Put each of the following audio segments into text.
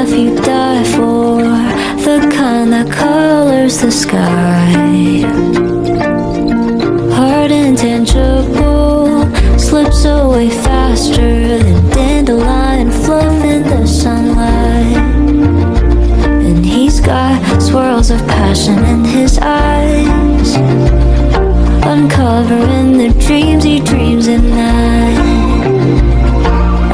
laugh you die for, the kind that colors the sky. Hard and tangible, slips away faster than dandelion fluff in the sunlight. And he's got swirls of passion in his eyes, uncovering the dreams he dreams at night.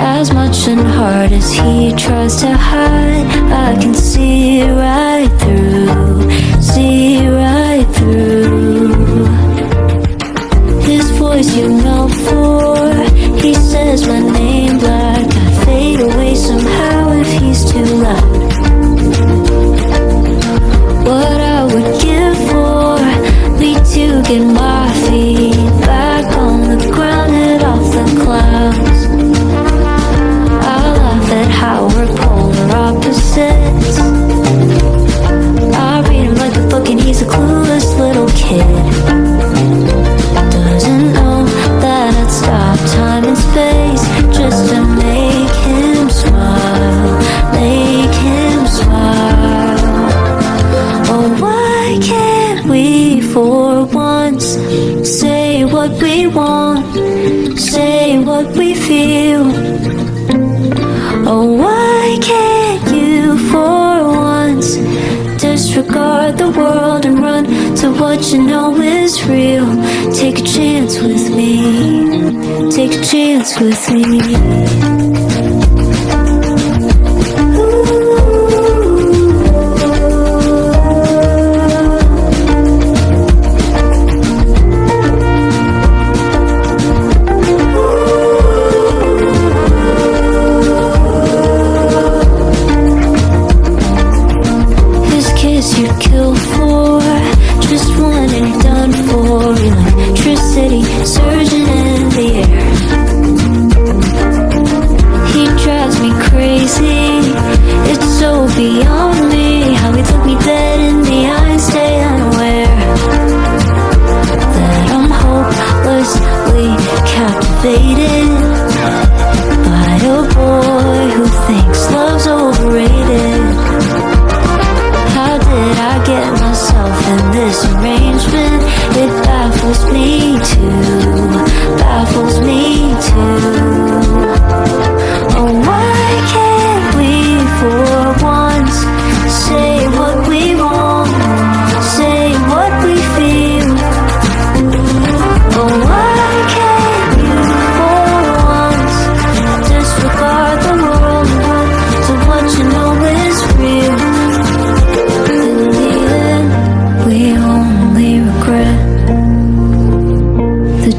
As much and hard as he tries to hide, I can see right through, see want, say what we feel? Oh, why can't you for once disregard the world and run to what you know is real? Take a chance with me, take a chance with me.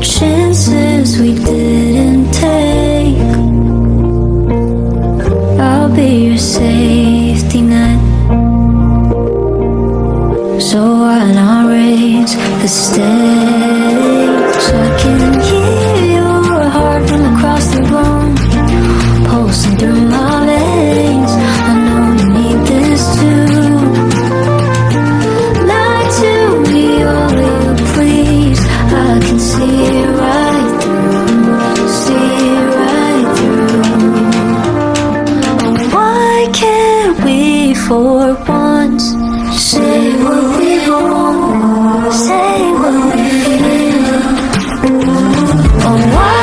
chances we didn't for once. Say what we want, say what we feel. Oh,